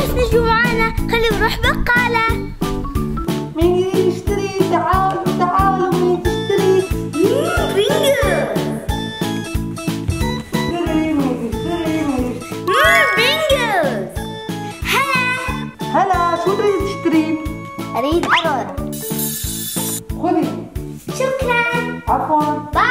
حسن جو معانا خليه يروح بقالة مين يريد يشتري. تعالوا تعالوا مين تشتري بينجو اشتري مين تشتري مين هلا. هلا شو تريد تشتري؟ أريد أرورا خذي. شكرا. عفوا. باي.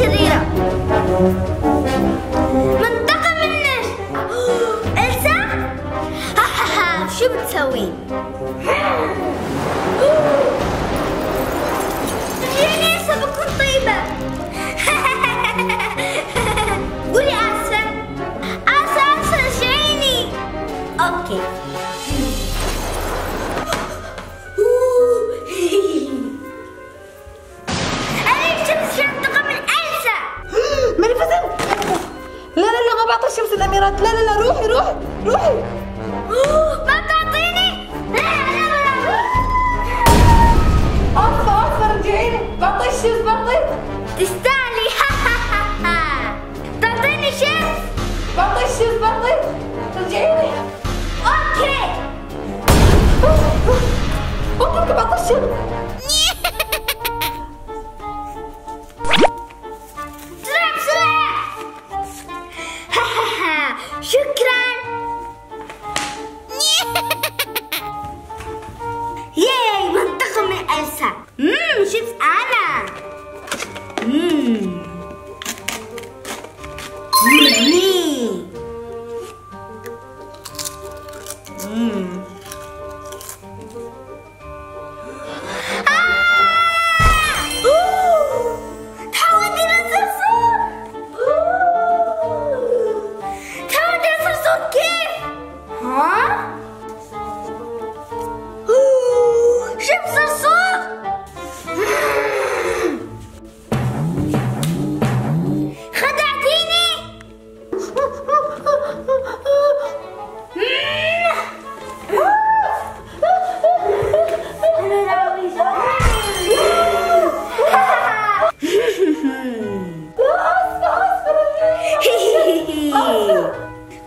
عند الشريرة منطقة منك إلسا؟ ها ها ها. شو بتسوي؟ يعني بكون طيبة. قولي أوكي. مانيفيسنت لا لا لا روحي روحي روحي. Shukran.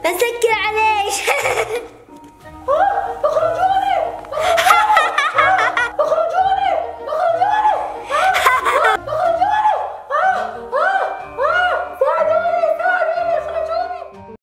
بسكر عليك.